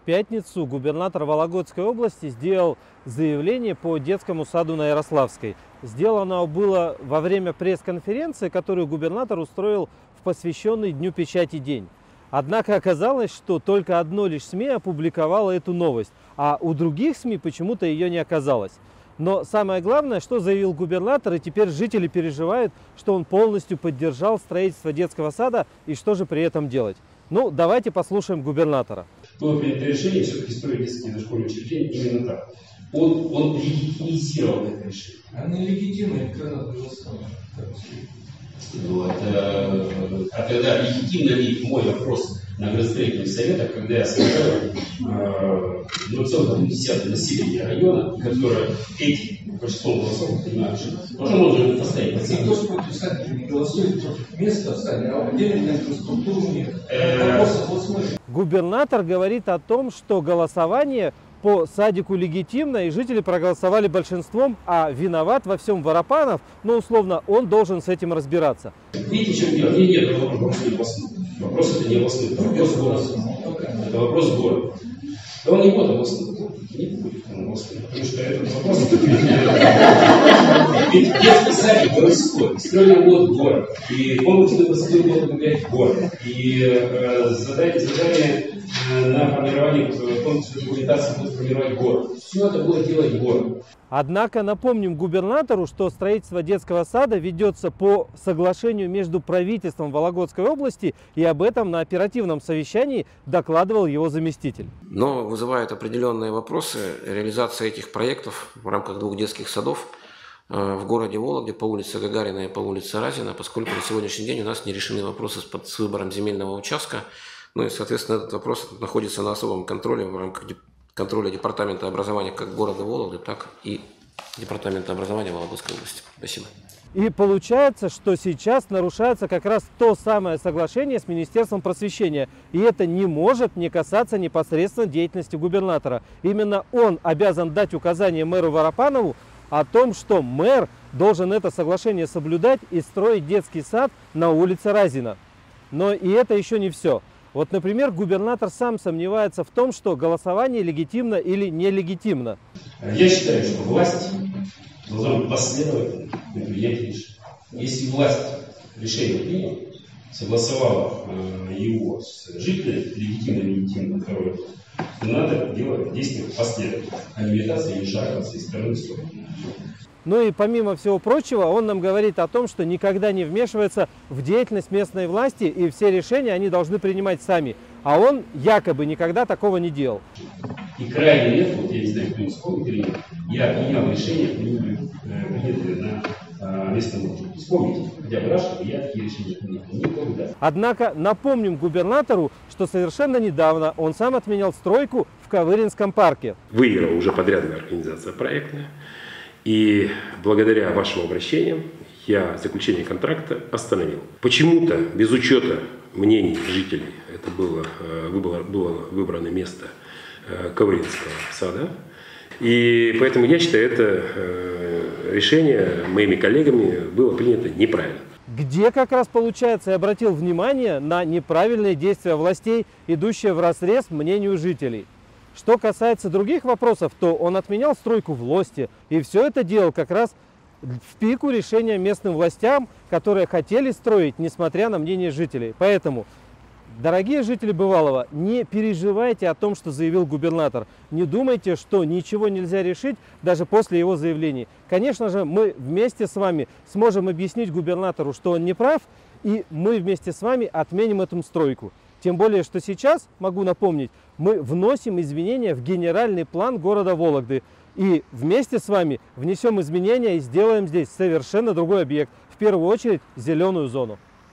В пятницу губернатор Вологодской области сделал заявление по детскому саду на Ярославской. Сделано было во время пресс-конференции, которую губернатор устроил в посвященный Дню печати день. Однако оказалось, что только одно лишь СМИ опубликовало эту новость, а у других СМИ почему-то ее не оказалось. Но самое главное, что заявил губернатор, и теперь жители переживают, что он полностью поддержал строительство детского сада и что же при этом делать. Ну, давайте послушаем губернатора. Было принято решение все-таки строить детские дошкольные учреждения именно так. Он, он легитимизировал это решение. А нелегитимное когда голосовали? Ну, это, а тогда легитимно ли мой вопрос на градостроительных советах, когда я собираю э, 0,2 населения района, которое эти большинством голосов понимают, что тоже можно поставить под Никто же против садика не голосует против места в саде, а отдельно инфраструктуру нет. Э, Вопрос вот смотри. Губернатор говорит о том, что голосование по садику легитимно, и жители проголосовали большинством, а виноват во всем Воропанов, ну, условно, он должен с этим разбираться. Видите, чем дело? Нет, нет, вопрос не областной. Вопрос это не областной, это вопрос города. Это вопрос города. Да он не будет областным. Не будет он областным, потому что этот вопрос... Детский садик городской, строили год город, и комплексную процедуру будут внедрять город, и э, задание, задание э, на формирование э, комплексной документации будет формировать город. Все это будет делать город. Однако напомним губернатору, что строительство детского сада ведется по соглашению между правительством Вологодской области, и об этом на оперативном совещании докладывал его заместитель. Но вызывает определенные вопросы реализация этих проектов в рамках двух детских садов в городе Вологде по улице Гагарина и по улице Разина, поскольку на сегодняшний день у нас не решены вопросы с, выбором земельного участка. Ну и, соответственно, этот вопрос находится на особом контроле в рамках контроля Департамента образования как города Вологды, так и Департамента образования Вологодской области. Спасибо. И получается, что сейчас нарушается как раз то самое соглашение с Министерством просвещения. И это не может не касаться непосредственно деятельности губернатора. Именно он обязан дать указание мэру Воропанову о том, что мэр должен это соглашение соблюдать и строить детский сад на улице Разина. Но и это еще не все. Вот, например, губернатор сам сомневается в том, что голосование легитимно или нелегитимно. Я считаю, что власть должна быть последовательной при принятии решений. Если власть решение приняла, согласовала э, его с жителями, легитимно, нелегитимно, то надо делать действия последовательно, а не метаться и шаркаться из стороны в сторону. Ну и помимо всего прочего, он нам говорит о том, что никогда не вмешивается в деятельность местной власти и все решения они должны принимать сами. А он якобы никогда такого не делал. И крайне редко, вот я не знаю, кто не вспомнит или нет, я отменял решения, приняли- э, на. Вспомните, хотя бы раз, чтобы я такие решения отменял. Никогда. Однако напомним губернатору, что совершенно недавно он сам отменял стройку в Ковыринском парке. выиграла уже подрядная организация проектная. И благодаря вашим обращениям я заключение контракта остановил. Почему-то, без учета мнений жителей, это было, э, выбрано, было выбрано место э, Ковыринского сада. И поэтому я считаю, это э, решение моими коллегами было принято неправильно. где как раз получается и обратил внимание на неправильные действия властей, идущие в разрез мнению жителей. Что касается других вопросов, то он отменял стройку в Лосте, и все это делал как раз в пику решения местным властям, которые хотели строить, несмотря на мнение жителей. Поэтому, дорогие жители Бывалова, не переживайте о том, что заявил губернатор. Не думайте, что ничего нельзя решить даже после его заявлений. Конечно же, мы вместе с вами сможем объяснить губернатору, что он не прав, и мы вместе с вами отменим эту стройку. Тем более, что сейчас, могу напомнить, мы вносим изменения в генеральный план города Вологды. И вместе с вами внесем изменения и сделаем здесь совершенно другой объект. В первую очередь зеленую зону.